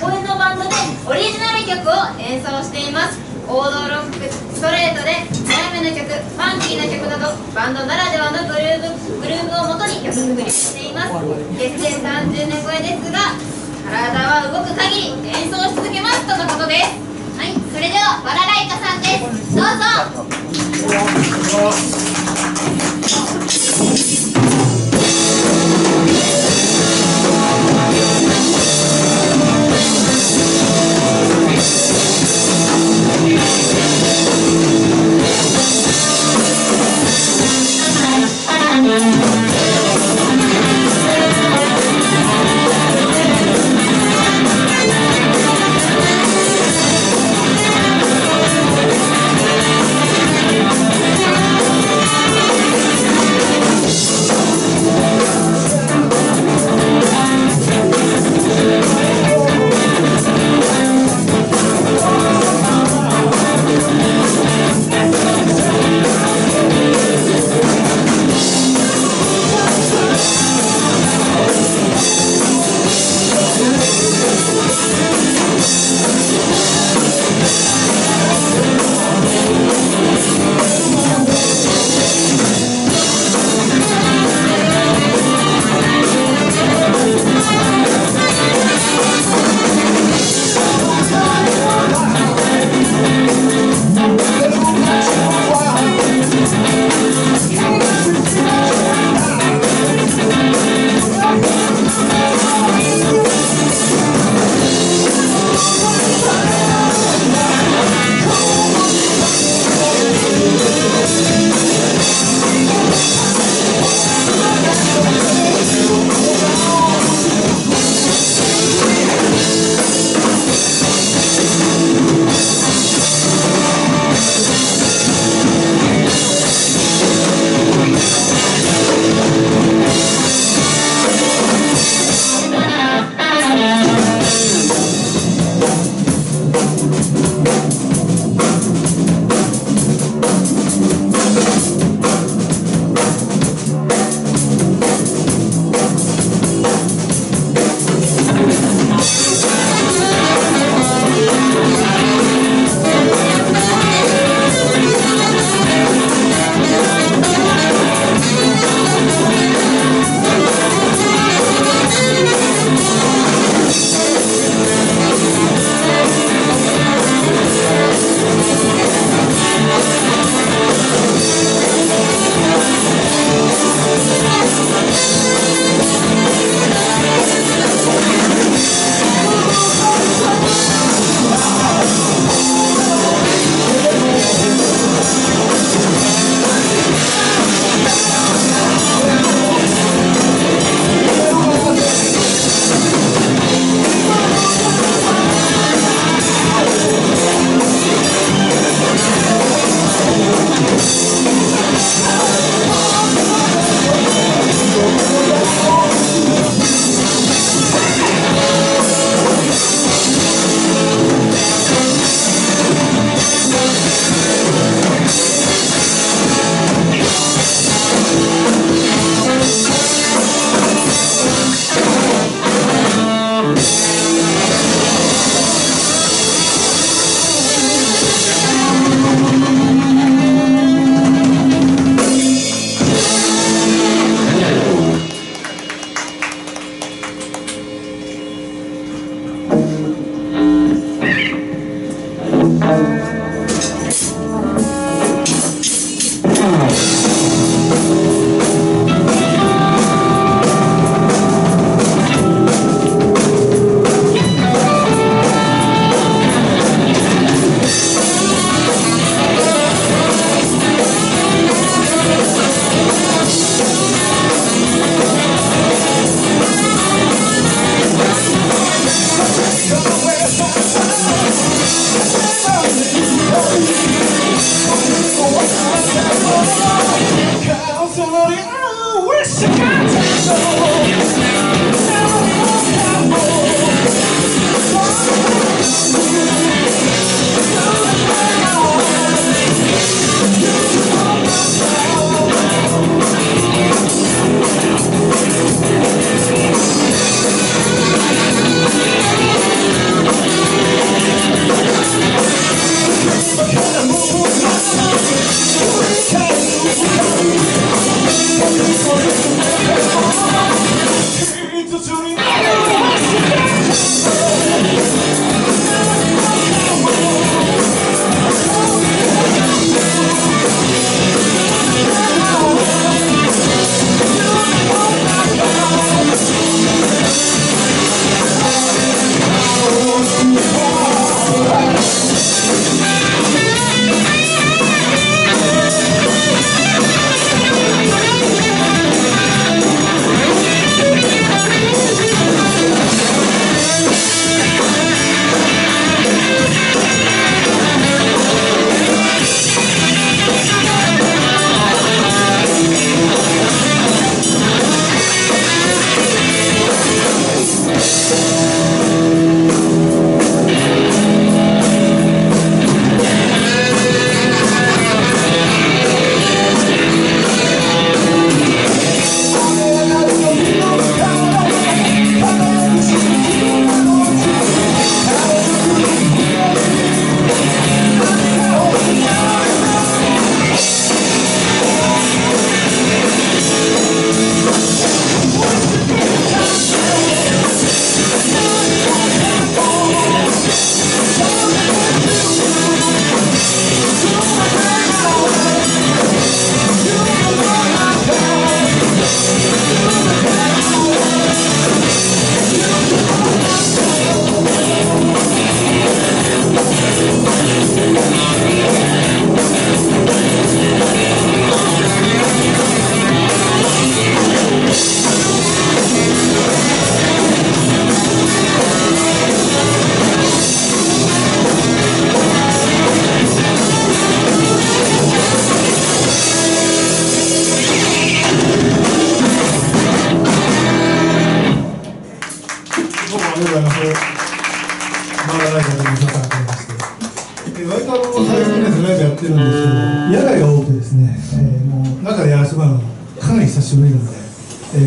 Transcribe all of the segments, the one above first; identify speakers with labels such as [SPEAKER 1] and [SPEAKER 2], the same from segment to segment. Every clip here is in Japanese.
[SPEAKER 1] 公演のバンドでオリジナル曲を演奏しています。王道ロックストレートで早めの曲ファンキーな曲などバンドならではのグルーブグルーブをもとに曲作りをしています。結成30年超えですが体は動く限り演奏し続けますとのことです。はいそれではバラライカさんです。どうぞ。
[SPEAKER 2] どう i the hour. could you got うございます。まだライブで見させていただきまして。え割とあの最近ですねライブやってるんですけど、野外が多くてですね、えーもう中でやらせてもらうのかなり久しぶりなので、えー、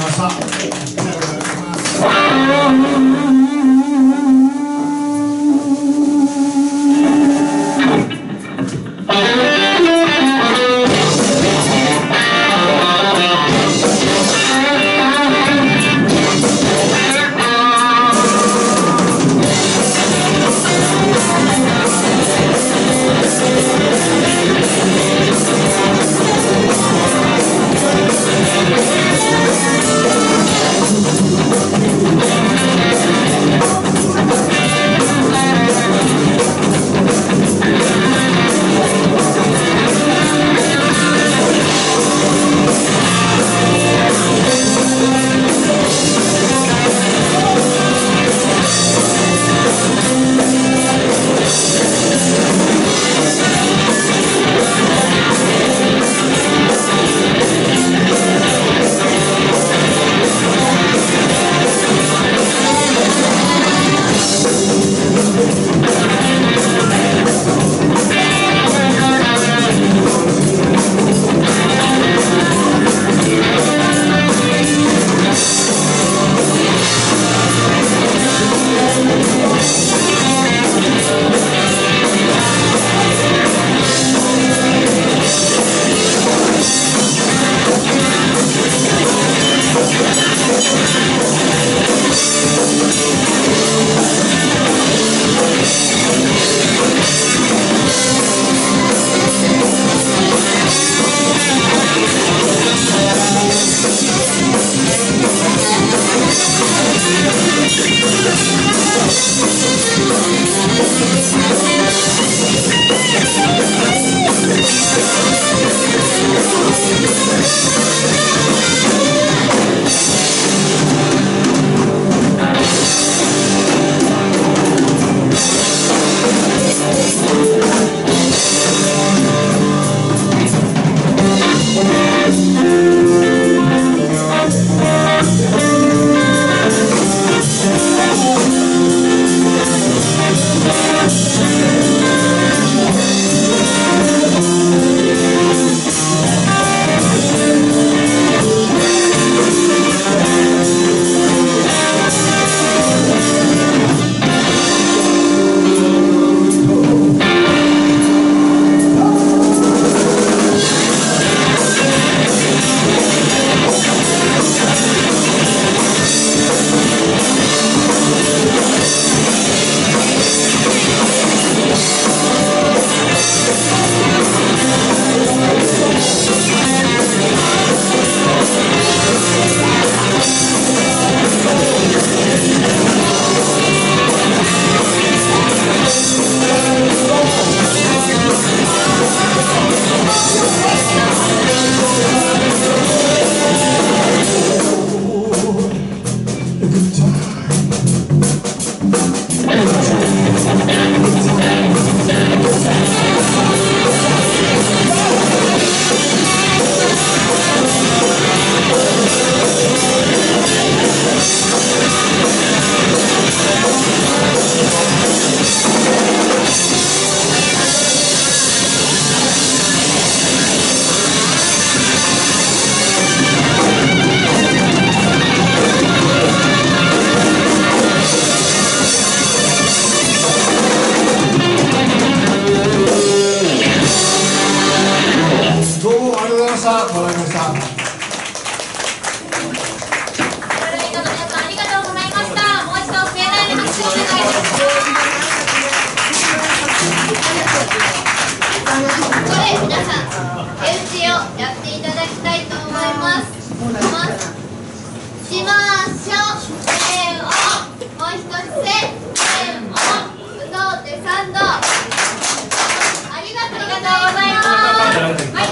[SPEAKER 1] ざいました。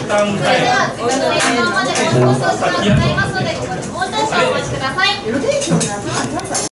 [SPEAKER 3] タウン会それではまでの放送時間とますので、もースをお待ちください。